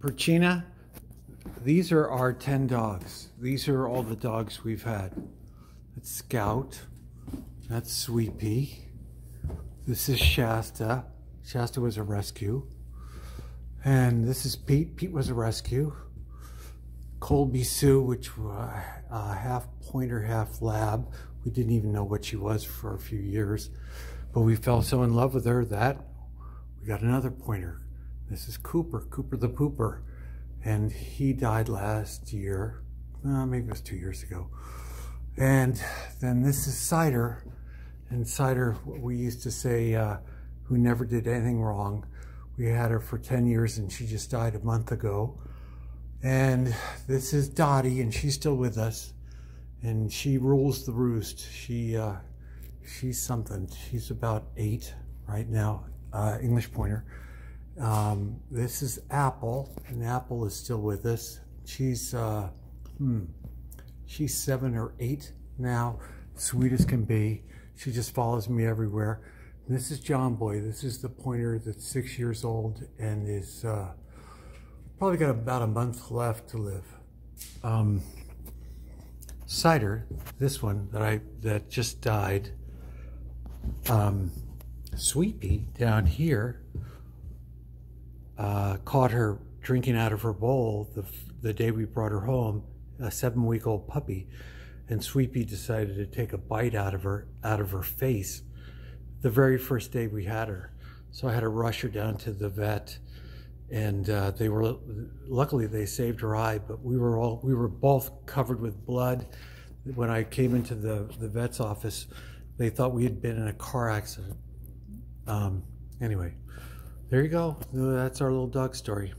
Perchina, these are our 10 dogs. These are all the dogs we've had. That's Scout. That's Sweepy. This is Shasta. Shasta was a rescue. And this is Pete. Pete was a rescue. Colby Sue, which was uh, half pointer, half lab. We didn't even know what she was for a few years. But we fell so in love with her that we got another pointer. This is Cooper, Cooper the Pooper. And he died last year. Uh, maybe it was two years ago. And then this is Cider. And Cider, we used to say, uh, who never did anything wrong. We had her for 10 years and she just died a month ago. And this is Dottie and she's still with us. And she rules the roost. She, uh, she's something. She's about eight right now, uh, English pointer. Um, this is Apple, and Apple is still with us. She's, uh, hmm, she's seven or eight now, sweet as can be. She just follows me everywhere. This is John Boy. This is the pointer that's six years old and is uh, probably got about a month left to live. Um, Cider, this one that I that just died. Um, Sweepy down here uh, caught her drinking out of her bowl the, the day we brought her home, a seven-week-old puppy, and Sweepy decided to take a bite out of her out of her face the very first day we had her. So I had to rush her down to the vet, and uh, they were luckily they saved her eye, but we were all we were both covered with blood. When I came into the the vet's office, they thought we had been in a car accident. Um, anyway, there you go. That's our little dog story.